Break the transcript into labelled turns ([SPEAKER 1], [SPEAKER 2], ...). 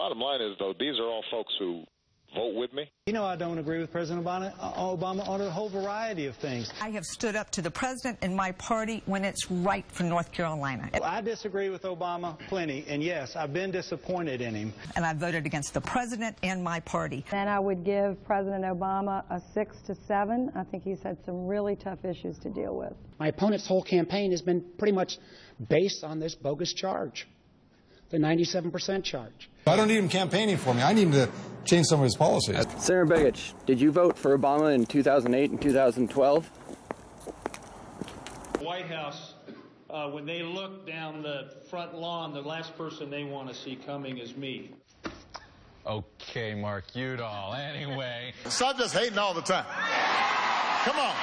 [SPEAKER 1] bottom line is, though, these are all folks who vote with me.
[SPEAKER 2] You know, I don't agree with President Obama, uh, Obama on a whole variety of things.
[SPEAKER 3] I have stood up to the president and my party when it's right for North Carolina.
[SPEAKER 2] I disagree with Obama plenty, and yes, I've been disappointed in him.
[SPEAKER 3] And I voted against the president and my party.
[SPEAKER 4] And I would give President Obama a six to seven. I think he's had some really tough issues to deal with.
[SPEAKER 5] My opponent's whole campaign has been pretty much based on this bogus charge the 97% charge.
[SPEAKER 6] I don't need him campaigning for me. I need him to change some of his policies.
[SPEAKER 7] Senator Begich, did you vote for Obama in 2008 and 2012?
[SPEAKER 8] White House, uh, when they look down the front lawn, the last person they want to see coming is me.
[SPEAKER 9] Okay, Mark Udall. Anyway.
[SPEAKER 6] Stop just hating all the time. Come on.